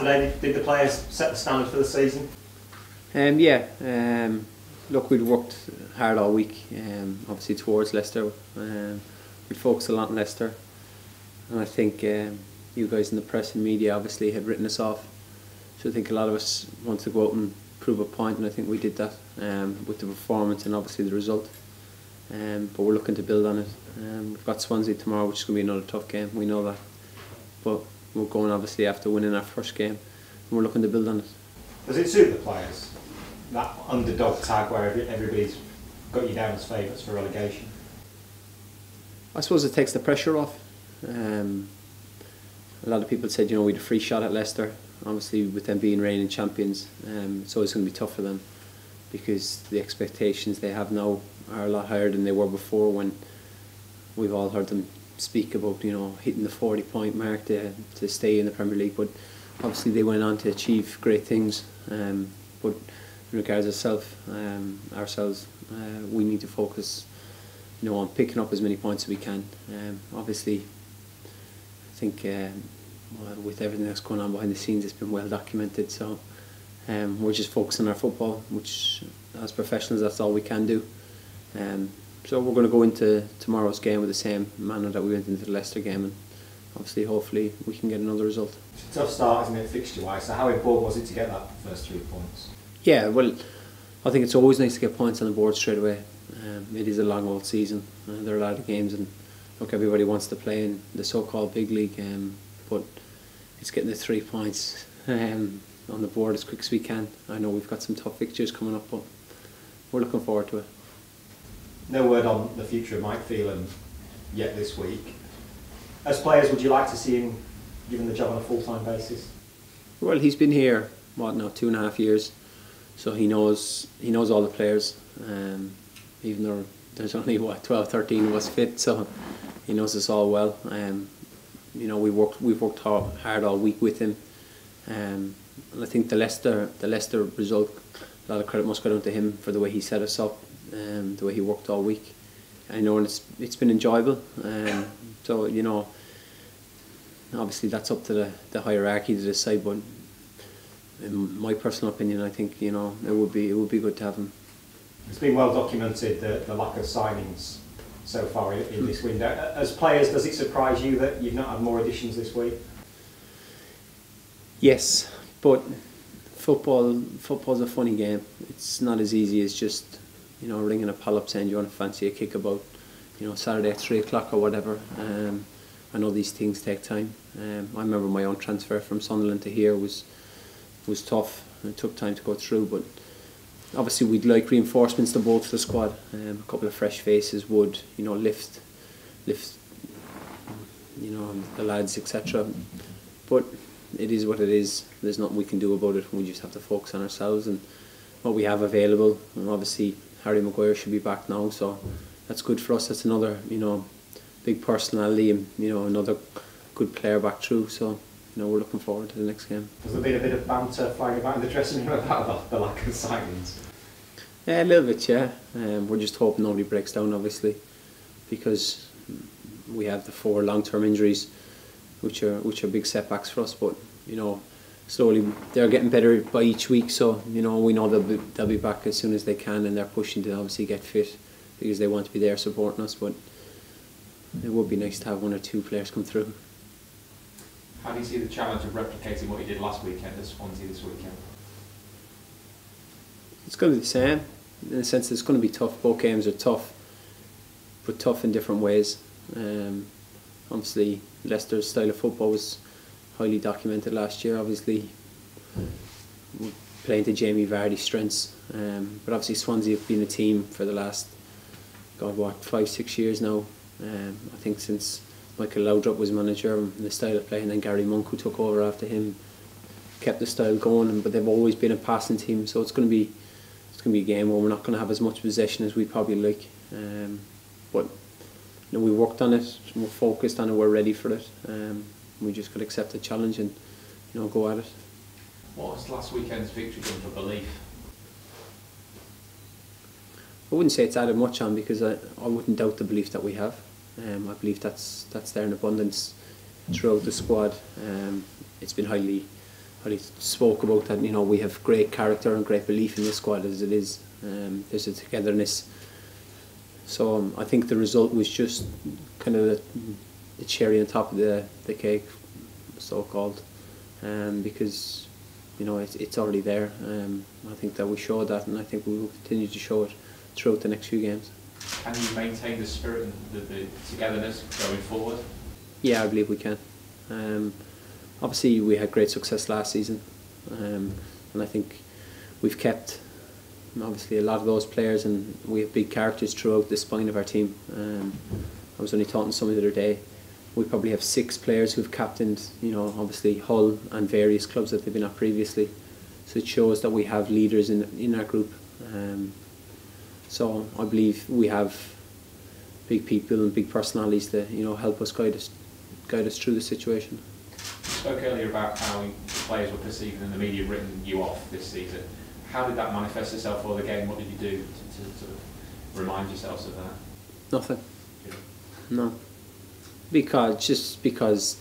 Saturday, did the players set the standard for the season? Um, yeah, um, look, we'd worked hard all week, um, obviously towards Leicester. Um, we'd focused a lot on Leicester, and I think um, you guys in the press and media obviously had written us off. So I think a lot of us wanted to go out and prove a point, and I think we did that um, with the performance and obviously the result. Um, but we're looking to build on it. Um, we've got Swansea tomorrow, which is going to be another tough game. We know that, but we're going obviously after winning our first game, and we're looking to build on it. Does it suit the players that underdog tag where everybody's got you down as favourites for relegation? I suppose it takes the pressure off. Um, a lot of people said, you know, we had a free shot at Leicester. Obviously, with them being reigning champions, um, it's always going to be tough for them because the expectations they have now are a lot higher than they were before when we've all heard them speak about, you know, hitting the 40 point mark to, to stay in the Premier League. But obviously, they went on to achieve great things. Um, but in regards to self, um, ourselves, uh, we need to focus you know, on picking up as many points as we can. Um, obviously, I think um, well, with everything that's going on behind the scenes, it's been well documented. So um, we're just focusing on our football, which as professionals, that's all we can do. So we're going to go into tomorrow's game with the same manner that we went into the Leicester game, and obviously, hopefully, we can get another result. It's a tough start, isn't it, fixture wise? So, how important was it to get that first three points? Yeah, well, I think it's always nice to get points on the board straight away. Um, it is a long old season. Uh, there are a lot of games, and look, everybody wants to play in the so-called big league, um, but it's getting the three points um, on the board as quick as we can. I know we've got some tough fixtures coming up, but we're looking forward to it. No word on the future of Mike Phelan yet this week. As players, would you like to see him given the job on a full-time basis? Well, he's been here what now two and a half years, so he knows he knows all the players. Um, even though there's only what 12, 13 of us fit, so he knows us all well. Um, you know, we worked we've worked hard, hard all week with him, um, and I think the Leicester the Leicester result, a lot of credit must go down to him for the way he set us up, um, the way he worked all week. I know and it's it's been enjoyable. Um, so you know, obviously that's up to the, the hierarchy to decide, but in my personal opinion, I think you know it would be it would be good to have him. It's been well documented the, the lack of signings so far in, in this window. As players, does it surprise you that you've not had more additions this week? Yes, but football football's a funny game. It's not as easy as just you know ringing a pal up saying you want to fancy a kick about you know Saturday at three o'clock or whatever. Um, I know these things take time. Um, I remember my own transfer from Sunderland to here was was tough. It took time to go through, but obviously we'd like reinforcements to bolster the squad. Um, a couple of fresh faces would you know lift lift you know the lads etc. But it is what it is. There's nothing we can do about it. We just have to focus on ourselves and what we have available. And obviously Harry Maguire should be back now, so that's good for us. That's another you know big personality and you know another good player back through. So you know we're looking forward to the next game. Has there been a bit of banter flying about in the dressing room about the, lack of signings? Yeah, a little bit, yeah. Um, we're just hoping nobody breaks down, obviously, because we have the four long-term injuries, which are which are big setbacks for us. But you know, slowly they're getting better by each week. So you know, we know they'll be they'll be back as soon as they can, and they're pushing to obviously get fit because they want to be there supporting us. But it would be nice to have one or two players come through. How do you see the challenge of replicating what you did last weekend at Swansea this weekend? It's going to be the same in the sense it's going to be tough. Both games are tough, but tough in different ways. Um, obviously, Leicester's style of football was highly documented last year. Obviously, playing to Jamie Vardy's strengths, um, but obviously Swansea have been a team for the last, God, what five, six years now. Um, I think since Michael Laudrup was manager and the style of play, and then Gary Monk who took over after him, kept the style going. But they've always been a passing team, so it's going to be it's going to be a game where we're not going to have as much possession as we probably like. Um, but you know, we worked on it, we're focused on it, we're ready for it. Um, we just got to accept the challenge and you know go at it. What was last weekend's victory done for belief? I wouldn't say it's added much on because I, I wouldn't doubt the belief that we have. Um, I believe that's that's there in abundance throughout the squad. Um, it's been highly highly spoke about that. You know, we have great character and great belief in this squad as it is. Um, there's a togetherness. So um, I think the result was just kind of the, cherry on top of the the cake, so called, um, because you know it's it's already there. Um, I think that we showed that, and I think we will continue to show it throughout the next few games. Can you maintain the spirit and the, the togetherness going forward? Yeah, I believe we can. Um, obviously, we had great success last season, um, and I think we've kept obviously a lot of those players, and we have big characters throughout the spine of our team. Um, I was only talking to somebody the other day. We probably have six players who've captained, you know, obviously Hull and various clubs that they've been at previously. So it shows that we have leaders in in our group. Um, so I believe we have big people and big personalities that you know help us guide us guide us through the situation. You spoke earlier about how players were perceiving and the media written you off this season. How did that manifest itself for the game? What did you do to, to sort of remind yourselves of that? Nothing. No. Because just because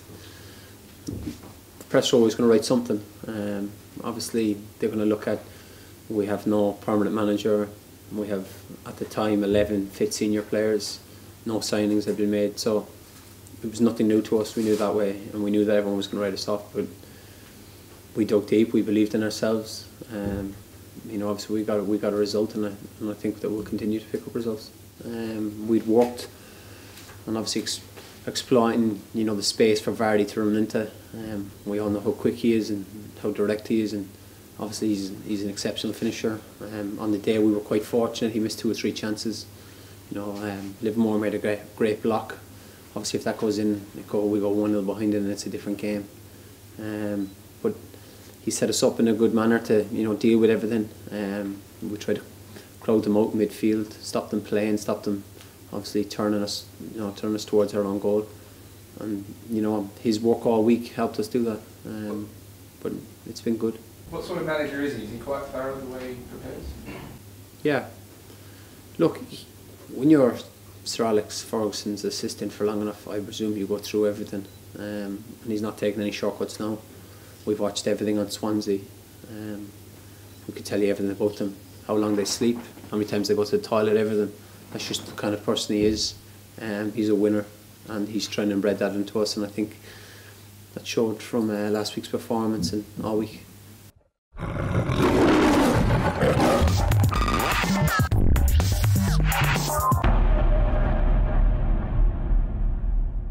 the press are always going to write something. Um, obviously, they're going to look at. We have no permanent manager. We have at the time 11 fit senior players. No signings had been made, so it was nothing new to us. We knew that way, and we knew that everyone was going to write us off. But we dug deep. We believed in ourselves. Um, you know, obviously we got we got a result, and I, and I think that we'll continue to pick up results. Um, we'd worked and obviously exploiting you know the space for Vardy to run into. Um, we all know how quick he is and how direct he is, and obviously he's he's an exceptional finisher. Um, on the day we were quite fortunate; he missed two or three chances. You know, um, Livermore made a great great block. Obviously, if that goes in, go, we go one 0 behind and it's a different game. Um, but he set us up in a good manner to you know deal with everything. Um, we tried to crowd them out midfield, stop them playing, stop them obviously turning us you know turning us towards our own goal. And you know his work all week helped us do that. Um, but it's been good. What sort of manager is he? Is he quite thorough the way he prepares? Yeah. Look, when you're Sir Alex Ferguson's assistant for long enough, I presume you go through everything. Um, and he's not taking any shortcuts now. We've watched everything on Swansea. Um, we could tell you everything about them, how long they sleep, how many times they go to the toilet, everything that's just the kind of person he is. Um, he's a winner, and he's trying to embed that into us, and I think that showed from uh, last week's performance and all week.